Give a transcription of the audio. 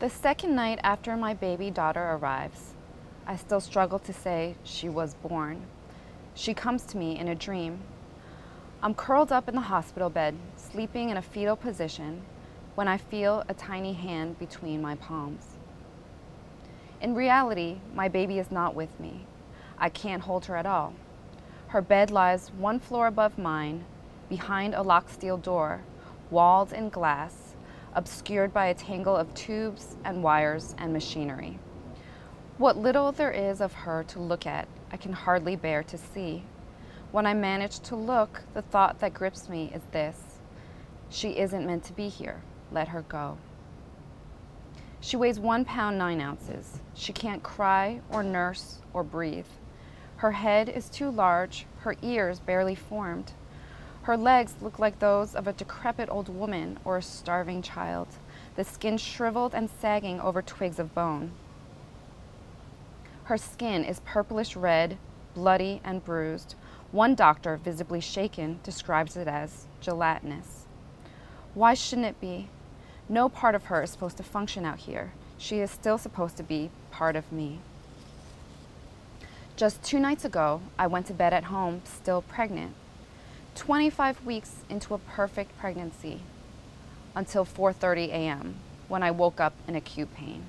The second night after my baby daughter arrives, I still struggle to say she was born. She comes to me in a dream. I'm curled up in the hospital bed, sleeping in a fetal position, when I feel a tiny hand between my palms. In reality, my baby is not with me. I can't hold her at all. Her bed lies one floor above mine, behind a locked steel door, walled in glass, obscured by a tangle of tubes and wires and machinery. What little there is of her to look at, I can hardly bear to see. When I manage to look, the thought that grips me is this she isn't meant to be here. Let her go. She weighs one pound nine ounces. She can't cry or nurse or breathe. Her head is too large, her ears barely formed. Her legs look like those of a decrepit old woman or a starving child, the skin shriveled and sagging over twigs of bone. Her skin is purplish red, bloody, and bruised. One doctor, visibly shaken, describes it as gelatinous. Why shouldn't it be? No part of her is supposed to function out here. She is still supposed to be part of me. Just two nights ago, I went to bed at home, still pregnant. 25 weeks into a perfect pregnancy until 4.30 a.m. when I woke up in acute pain.